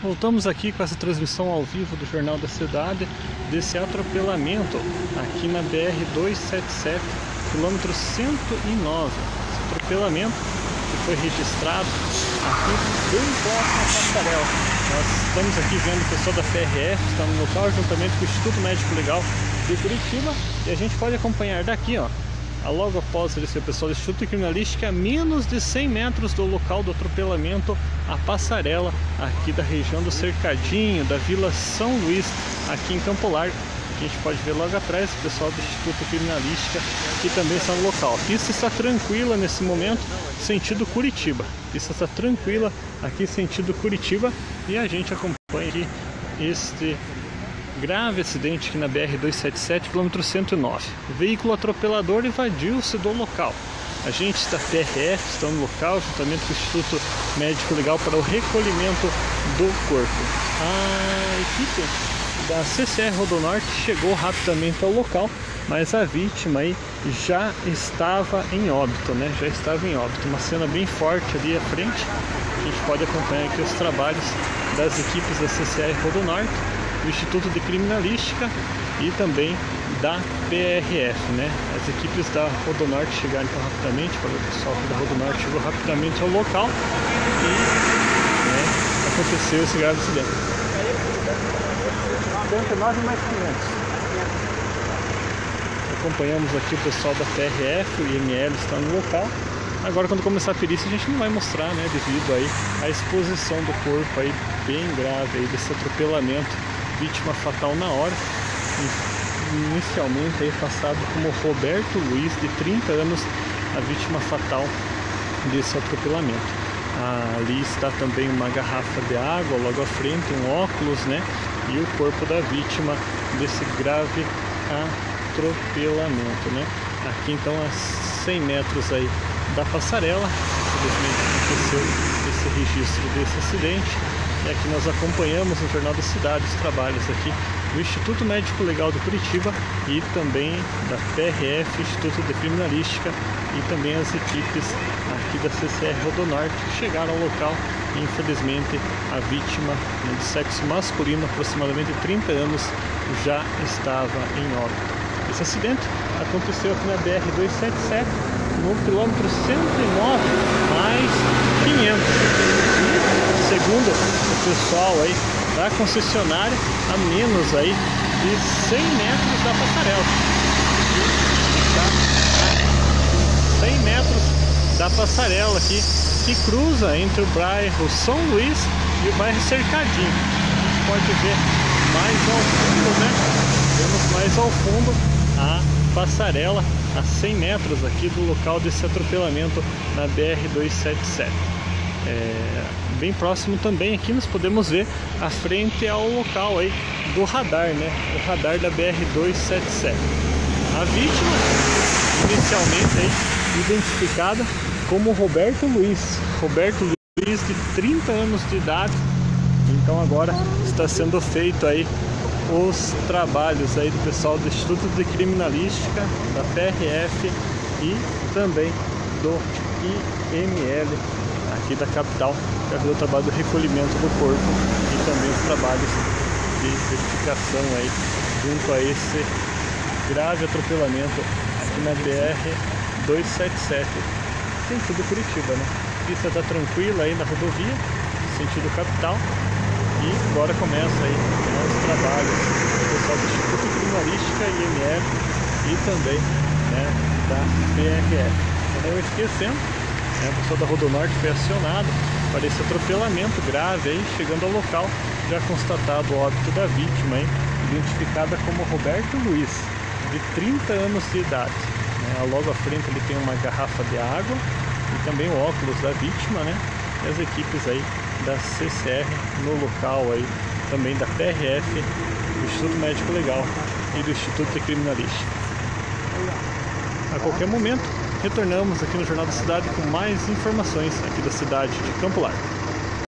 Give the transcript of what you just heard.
Voltamos aqui com essa transmissão ao vivo do Jornal da Cidade desse atropelamento aqui na BR-277, quilômetro 109. Esse atropelamento que foi registrado aqui bem próximo à passarela. Nós estamos aqui vendo o pessoal da PRF, está no local, juntamente com o Instituto Médico Legal de Curitiba, e a gente pode acompanhar daqui, ó, logo após ele ser pessoal do Instituto Criminalística, a menos de 100 metros do local do atropelamento, a passarela aqui da região do Cercadinho, da Vila São Luís, aqui em Campo Largo. a gente pode ver logo atrás o pessoal do Instituto Criminalística que também está no local. A pista está tranquila nesse momento, sentido Curitiba. A pista está tranquila aqui, sentido Curitiba, e a gente acompanha aqui este Grave acidente aqui na BR-277, quilômetro 109. O veículo atropelador evadiu-se do local. Agentes da PRF estão no local, juntamente com o Instituto Médico Legal, para o recolhimento do corpo. A equipe da CCR Rodonorte chegou rapidamente ao local, mas a vítima aí já estava em óbito, né? Já estava em óbito. Uma cena bem forte ali à frente. A gente pode acompanhar aqui os trabalhos das equipes da CCR Rodonorte do Instituto de Criminalística e também da PRF, né? As equipes da Rodonorte chegaram então rapidamente, o pessoal da Rodonorte chegou rapidamente ao local e né, aconteceu esse grave acidente. 109 mais 500. Acompanhamos aqui o pessoal da PRF, o IML está no local. Agora quando começar a perícia a gente não vai mostrar, né, devido aí à exposição do corpo aí bem grave aí desse atropelamento vítima fatal na hora. Inicialmente aí passado como Roberto Luiz, de 30 anos, a vítima fatal desse atropelamento. Ali está também uma garrafa de água logo à frente, um óculos, né? E o corpo da vítima desse grave atropelamento, né? Aqui então a 100 metros aí da passarela, infelizmente aconteceu esse registro desse acidente e aqui nós acompanhamos no Jornal da Cidade os trabalhos aqui do Instituto Médico Legal de Curitiba e também da PRF, Instituto de Criminalística e também as equipes aqui da CCR Rodonorte que chegaram ao local e infelizmente a vítima de sexo masculino, aproximadamente 30 anos, já estava em óbito. Esse acidente aconteceu aqui na BR-277, no quilômetro 109 mais 500 segundo o pessoal aí da concessionária, a menos aí de 100 metros da passarela. Está 100 metros da passarela aqui, que cruza entre o bairro São Luís e o bairro Cercadinho. A gente pode ver mais ao fundo, né? Vemos mais ao fundo a passarela a 100 metros aqui do local desse atropelamento na BR-277. É, bem próximo também aqui nós podemos ver a frente ao local aí do radar, né? O radar da BR-277. A vítima, inicialmente aí, identificada como Roberto Luiz. Roberto Luiz, de 30 anos de idade. Então agora está sendo feito aí os trabalhos aí do pessoal do Instituto de Criminalística, da PRF e também do IML aqui da capital para fazer o trabalho do recolhimento do corpo e também os trabalhos de verificação aí junto a esse grave atropelamento aqui na BR 277 sentido Curitiba, né? Pista está tranquila aí na rodovia, sentido capital e agora começa aí os trabalhos do pessoal do Instituto Criminalística IML e também né, da PRF. Não esquecendo né? O pessoal da Rodonorte foi acionado para esse atropelamento grave aí, chegando ao local, já constatado o óbito da vítima, hein? identificada como Roberto Luiz, de 30 anos de idade. Né? Logo à frente ele tem uma garrafa de água e também o óculos da vítima, né? E as equipes aí da CCR no local aí, também da PRF, do Instituto Médico Legal e do Instituto de Criminalística. A qualquer momento, retornamos aqui no Jornal da Cidade com mais informações aqui da cidade de Campo Largo.